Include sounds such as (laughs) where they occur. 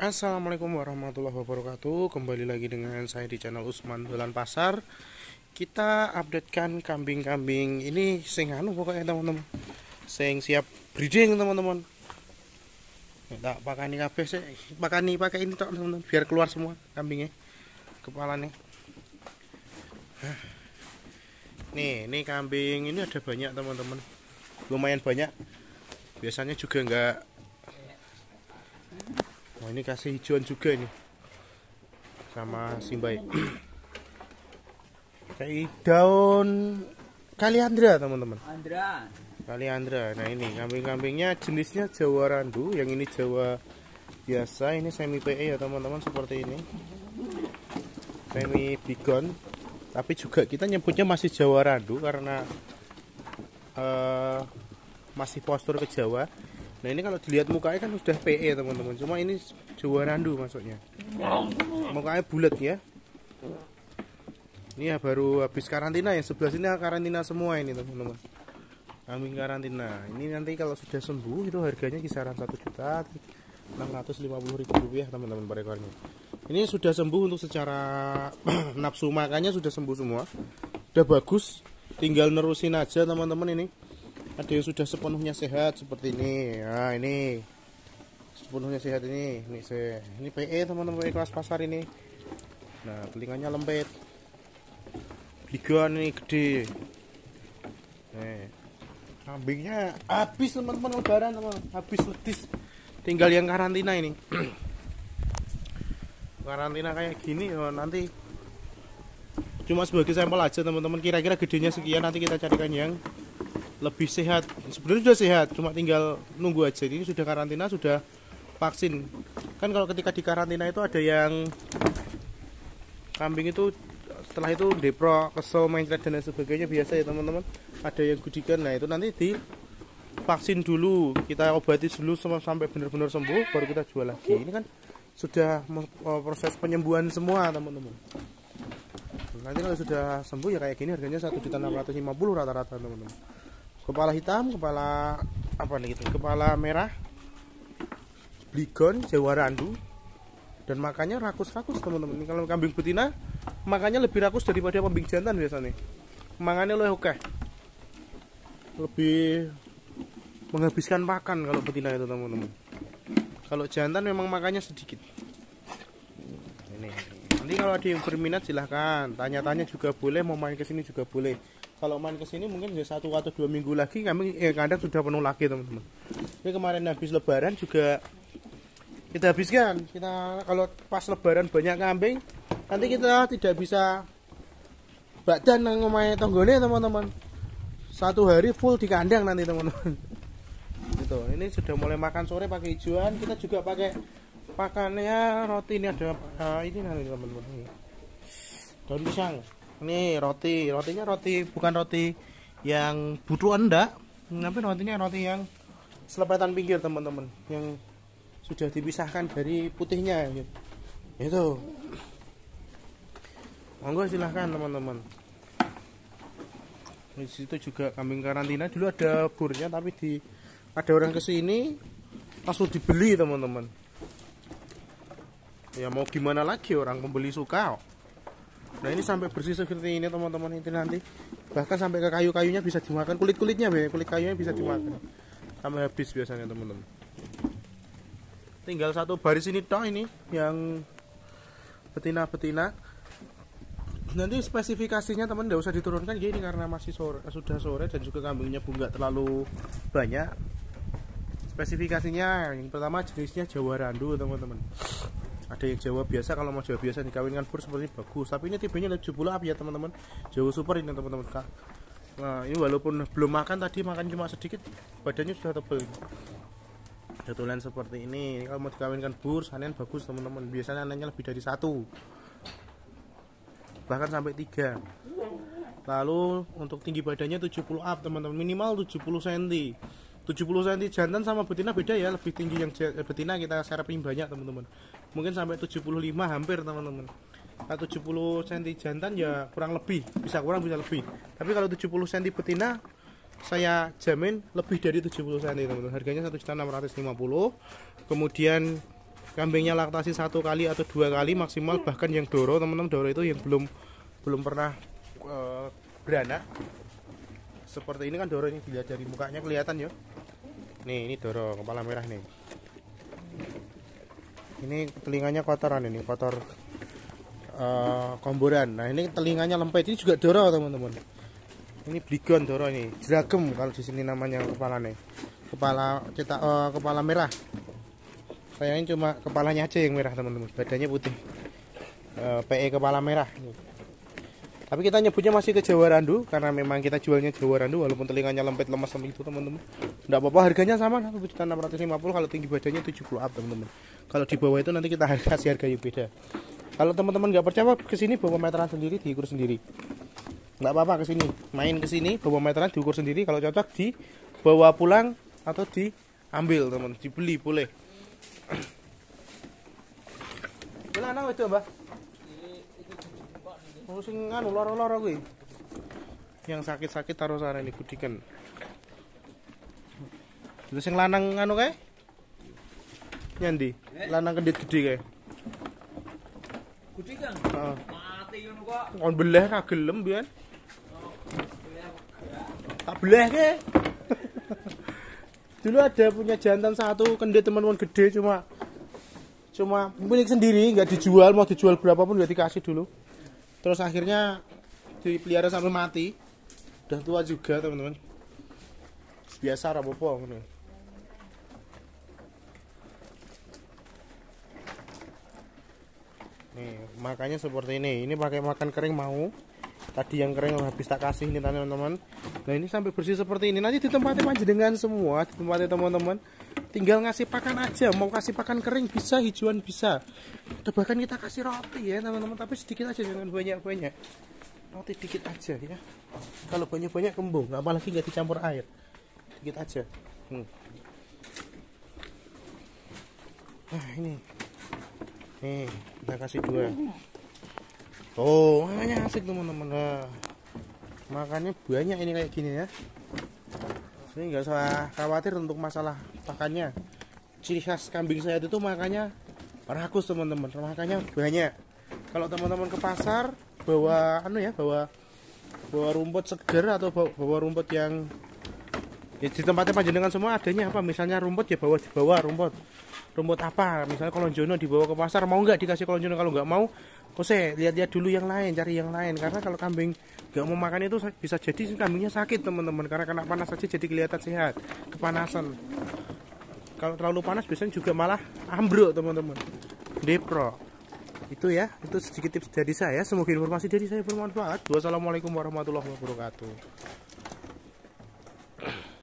Assalamualaikum warahmatullahi wabarakatuh. Kembali lagi dengan saya di channel Usman Dolan Pasar. Kita updatekan kambing-kambing Ini sing anu pokoknya teman-teman. Sing siap breeding teman-teman. Tak ini kabeh sih Pakai ini pakai ini teman-teman Biar keluar semua kambingnya Kepalanya. Nih, ini kambing ini ada banyak teman-teman. Lumayan banyak. Biasanya juga enggak Wah ini kasih hijauan juga ini sama simbai. (clears throat) Kayak daun kaliandra teman-teman. Andra. Kaliandra. Nah ini kambing-kambingnya jenisnya Jawa Randu, yang ini Jawa biasa, ini semi PE ya teman-teman seperti ini. Semi bigon. Tapi juga kita nyebutnya masih Jawa Randu karena uh, masih postur ke Jawa Nah ini kalau dilihat mukanya kan sudah PE teman-teman. Cuma ini Jawa Randu maksudnya. Mukanya bulat ya. Ini ya baru habis karantina yang sebelah sini karantina semua ini teman-teman. Kambing karantina. Ini nanti kalau sudah sembuh itu harganya kisaran satu juta enam ratus lima puluh ribu rupiah teman-teman per ekornya. Ini sudah sembuh untuk secara (clears throat) nafsu makannya sudah sembuh semua. Udah bagus. Tinggal nerusin aja teman-teman ini ada yang sudah sepenuhnya sehat seperti ini. Nah ini. Sepenuhnya sehat ini. Ini saya ini PE teman-teman PE kelas pasar ini. Nah telinganya lembet ligan ini gede. Nih. Kambingnya habis teman-teman lebaran teman habis letis tinggal yang karantina ini. (clears throat) Karantina kayak gini oh, nanti. Cuma sebagai sampel aja teman-teman. Kira-kira gedenya sekian nanti kita carikan yang lebih sehat. Sebenarnya sudah sehat cuma tinggal nunggu aja. Ini sudah karantina sudah vaksin. Kan kalau ketika di karantina itu ada yang kambing itu setelah itu depro kesel mencret dan lain sebagainya biasa ya teman-teman. Ada yang gudikan. Nah itu nanti di vaksin dulu. Kita obati dulu sampai benar-benar sembuh baru kita jual lagi. Ini kan sudah oh, proses penyembuhan semua teman-teman. Nanti kalau sudah sembuh ya kayak gini harganya satu juta enam ratus lima puluh rata-rata teman-teman kepala hitam kepala apa nih gitu kepala merah bligon jawa randu dan makannya rakus-rakus teman-teman. Kalau kambing betina makannya lebih rakus daripada kambing jantan biasanya. Makannya lebih oke. Lebih menghabiskan makan kalau betina itu teman-teman. Kalau jantan memang makannya sedikit. Ini. Nanti kalau ada yang berminat silahkan. Tanya-tanya juga boleh mau main ke sini juga boleh kalau main ke sini mungkin ya satu atau dua minggu lagi kami eh, kadang sudah penuh lagi teman-teman. Ini kemarin habis lebaran juga kita habiskan. Kita kalau pas lebaran banyak kambing nanti kita tidak bisa badan nang ngomai tonggone teman-teman. Satu hari full di kandang nanti teman-teman. Gitu. Ini sudah mulai makan sore pakai hijauan kita juga pakai pakannya roti. Ini ada uh, ini nanti teman-teman. Daun pisang ini roti rotinya roti bukan roti yang butuh enggak tapi rotinya? Roti yang selepetan pinggir teman-teman. Yang sudah dipisahkan dari putihnya gitu. itu. Monggo silahkan teman-teman. Di situ juga kambing karantina. Dulu ada burnya tapi di ada orang ke sini langsung dibeli teman-teman. Ya mau gimana lagi orang pembeli suka nah ini sampai bersih seperti ini teman-teman ini nanti. Bahkan sampai ke kayu-kayunya bisa dimakan. Kulit-kulitnya be. Kulit kayunya bisa dimakan. Sampai habis biasanya teman-teman. Tinggal satu baris ini toh ini yang betina-betina. Nanti spesifikasinya teman tidak usah diturunkan. Gini karena masih sore sudah sore dan juga kambingnya bunga terlalu banyak. Spesifikasinya yang pertama jenisnya Jawa Randu teman-teman ada yang Jawa biasa kalau mau Jawa biasa dikawinkan pur seperti bagus. Tapi ini tipenya 70 up ya teman-teman. Jawa super ini teman-teman kak. Nah ini walaupun belum makan tadi makan cuma sedikit badannya sudah tebal Jatulan seperti ini kalau mau dikawinkan bur sanen bagus teman-teman. Biasanya anaknya lebih dari satu. Bahkan sampai tiga. Lalu untuk tinggi badannya 70 up teman-teman. Minimal 70 cm 70 cm jantan sama betina beda ya lebih tinggi yang betina kita serapin banyak teman-teman mungkin sampai 75 hampir teman-teman. Kalau 70 cm jantan ya kurang lebih bisa kurang bisa lebih. Tapi kalau 70 cm betina saya jamin lebih dari 70 cm teman-teman. Harganya 1.650 kemudian kambingnya laktasi satu kali atau dua kali maksimal bahkan yang doro teman-teman doro itu yang belum belum pernah uh, beranak. Seperti ini kan doro ini dilihat dari mukanya kelihatan ya. Nih ini doro kepala merah nih ini telinganya kotoran ini kotor uh, komboran. Nah ini telinganya lempet ini juga doro teman-teman. Ini bligon doro ini. Jeragem kalau di sini namanya kepala nih kepala cetak uh, kepala merah. Sayangnya cuma kepalanya aja yang merah teman-teman. Badannya putih. Uh, PE kepala merah tapi kita nyebutnya masih ke Jawa Randu karena memang kita jualnya Jawa Randu walaupun telinganya lempet lemas sama itu teman-teman. Tidak apa-apa harganya sama 650 kalau tinggi badannya 70 up teman-teman. Kalau di bawah itu nanti kita kasih harga yang beda. Kalau teman-teman nggak percaya ke sini bawa meteran sendiri diukur sendiri. Nggak apa-apa ke sini main ke sini bawa meteran diukur sendiri. Kalau cocok di bawa pulang atau diambil teman dibeli boleh. Bila nang itu, Mbah? Oh sing anu lara-lara kuwi. Yang sakit-sakit taruh sana ini kudikan. Terus sing lanang anu kae? Nyandi? Lanang kedit gede kae. Kudikan? Heeh. Mati ngono kok. Kon beleh ra gelem biyen. Tak beleh ke. (laughs) Dulu ada punya jantan satu kendit teman-teman gede cuma cuma milik sendiri nggak dijual mau dijual berapapun nggak dikasih dulu terus akhirnya dipelihara sampai mati. Udah tua juga teman-teman. Biasa rapopo gitu. nih makanya seperti ini. Ini pakai makan kering mau. Tadi yang kering habis tak kasih ini teman-teman nah ini sampai bersih seperti ini. Nanti di tempatnya panjenengan semua di tempatnya teman-teman. Tinggal ngasih pakan aja. Mau kasih pakan kering bisa. Hijauan bisa. Atau bahkan kita kasih roti ya teman-teman. Tapi sedikit aja jangan banyak-banyak. Roti dikit aja ya. Kalau banyak-banyak kembung. Apalagi nggak dicampur air. Dikit aja. Hmm. nah ini. Nih kita kasih dua. Oh, makanya asik teman-teman. Nah, makannya banyak ini kayak gini ya. Ini nggak usah khawatir untuk masalah pakannya. Ciri khas kambing saya itu makanya rakus teman-teman. Makanya banyak. Kalau teman-teman ke pasar bawa anu ya, bawa bawa rumput seger atau bawa, bawa rumput yang ya, di tempatnya panjenengan semua adanya apa misalnya rumput ya bawa bawa rumput rumput apa misalnya kolonjono dibawa ke pasar mau nggak dikasih kolonjono kalau nggak mau Kose lihat-lihat dulu yang lain cari yang lain. Karena kalau kambing nggak mau makan itu bisa jadi kambingnya sakit teman-teman. Karena kena panas saja jadi kelihatan sehat. Kepanasan. Kalau terlalu panas biasanya juga malah ambruk teman-teman. Depro itu ya itu sedikit tips dari saya. Semoga informasi dari saya bermanfaat. Wassalamualaikum warahmatullahi wabarakatuh